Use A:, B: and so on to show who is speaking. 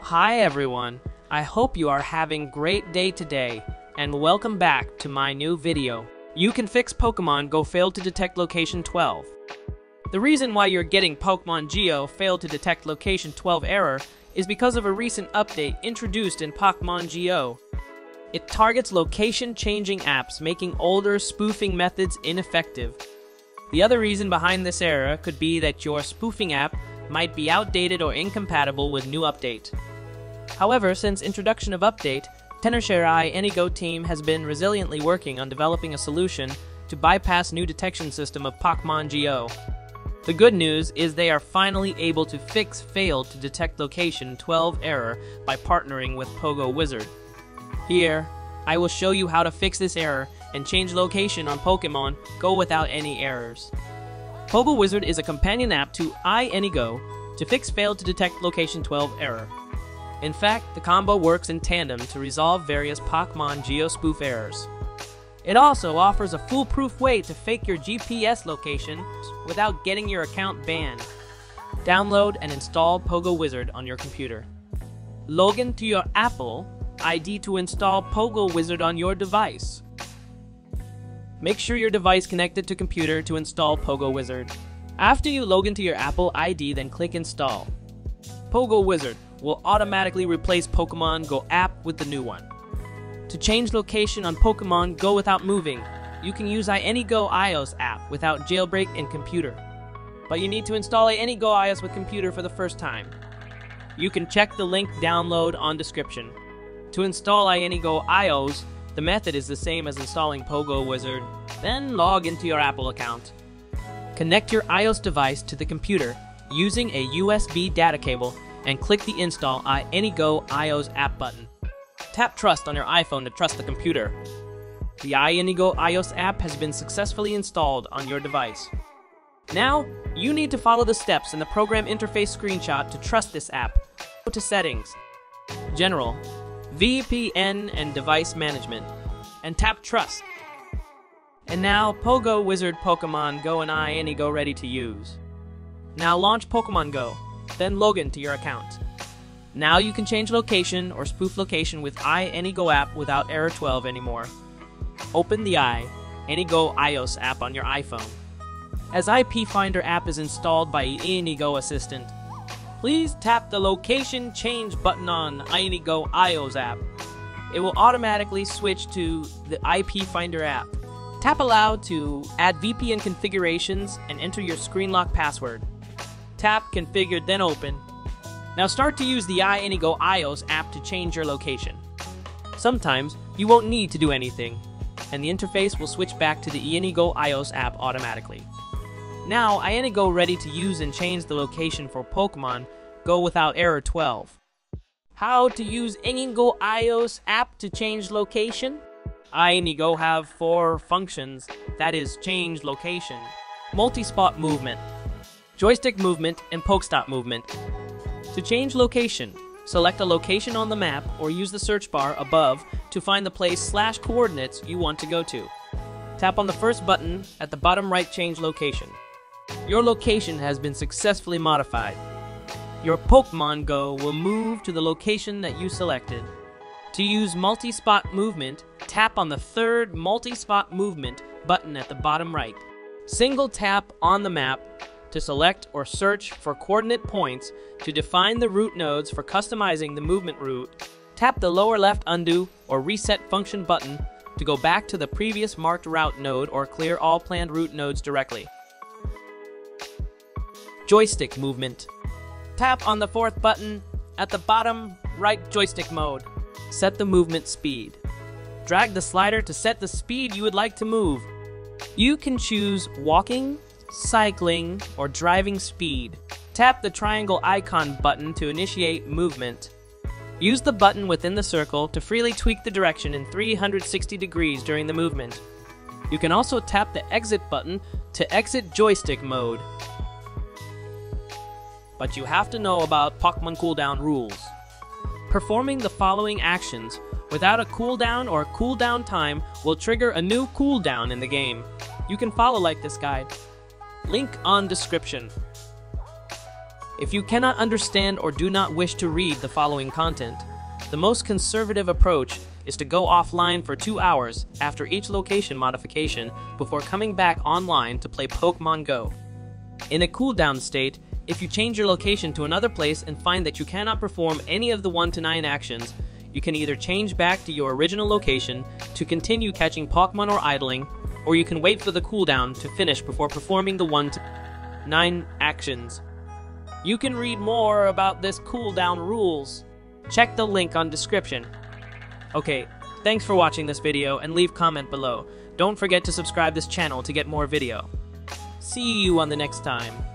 A: Hi everyone, I hope you are having great day today, and welcome back to my new video. You can fix Pokemon Go failed to detect location 12. The reason why you're getting Pokemon Go failed to detect location 12 error is because of a recent update introduced in Pokemon Go. It targets location changing apps, making older spoofing methods ineffective. The other reason behind this error could be that your spoofing app might be outdated or incompatible with new update. However, since introduction of update, Tenorshare AnyGo team has been resiliently working on developing a solution to bypass new detection system of Pokemon Go. The good news is they are finally able to fix failed to detect location 12 error by partnering with Pogo Wizard. Here, I will show you how to fix this error and change location on Pokemon Go without any errors. Pogo Wizard is a companion app to iAnyGo to fix failed to detect location 12 error. In fact, the combo works in tandem to resolve various Pokemon Go spoof errors. It also offers a foolproof way to fake your GPS location without getting your account banned. Download and install Pogo Wizard on your computer. Log in to your Apple ID to install Pogo Wizard on your device. Make sure your device connected to computer to install Pogo Wizard. After you log into your Apple ID, then click Install. Pogo Wizard will automatically replace Pokemon Go app with the new one. To change location on Pokemon Go without moving, you can use iAnyGo iOS app without jailbreak and computer. But you need to install iAnyGo iOS with computer for the first time. You can check the link download on description. To install iAnyGo iOS, the method is the same as installing Pogo Wizard. Then log into your Apple account. Connect your iOS device to the computer using a USB data cable and click the Install iAnyGo iOS app button. Tap Trust on your iPhone to trust the computer. The iAnyGo iOS app has been successfully installed on your device. Now, you need to follow the steps in the program interface screenshot to trust this app. Go to Settings, General, VPN and Device Management, and tap Trust. And now, Pogo Wizard Pokemon Go and iAnyGo ready to use. Now launch Pokemon Go, then log in to your account. Now you can change location or spoof location with iAnyGo app without Error 12 anymore. Open the i iAnyGo iOS app on your iPhone. As IP Finder app is installed by iAnyGo Assistant, please tap the Location Change button on iAnyGo iOS app. It will automatically switch to the IP Finder app. Tap Allow to add VPN configurations and enter your screen lock password. Tap Configure then Open. Now start to use the iAnyGo iOS app to change your location. Sometimes you won't need to do anything, and the interface will switch back to the iAnyGo iOS app automatically. Now, iAnyGo ready to use and change the location for Pokemon Go without error 12. How to use iAnyGo iOS app to change location? iAnyGo have four functions, that is, change location, multi-spot movement, joystick movement, and Pokestop movement. To change location, select a location on the map or use the search bar above to find the place slash coordinates you want to go to. Tap on the first button at the bottom right change location. Your location has been successfully modified. Your Pokemon Go will move to the location that you selected. To use multi-spot movement, tap on the third multi-spot movement button at the bottom right. Single tap on the map to select or search for coordinate points to define the route nodes for customizing the movement route. Tap the lower left undo or reset function button to go back to the previous marked route node or clear all planned route nodes directly. Joystick movement. Tap on the fourth button at the bottom right joystick mode. Set the movement speed. Drag the slider to set the speed you would like to move. You can choose walking, cycling, or driving speed. Tap the triangle icon button to initiate movement. Use the button within the circle to freely tweak the direction in 360 degrees during the movement. You can also tap the exit button to exit joystick mode. But you have to know about Pokemon cooldown rules. Performing the following actions without a cooldown or cooldown time will trigger a new cooldown in the game. You can follow like this guide. Link on description. If you cannot understand or do not wish to read the following content, the most conservative approach is to go offline for two hours after each location modification before coming back online to play Pokemon Go. In a cooldown state, if you change your location to another place and find that you cannot perform any of the 1 to 9 actions, you can either change back to your original location to continue catching Pokemon or idling, or you can wait for the cooldown to finish before performing the 1 to 9 actions. You can read more about this cooldown rules. Check the link on description. Okay, thanks for watching this video and leave comment below. Don't forget to subscribe this channel to get more video. See you on the next time.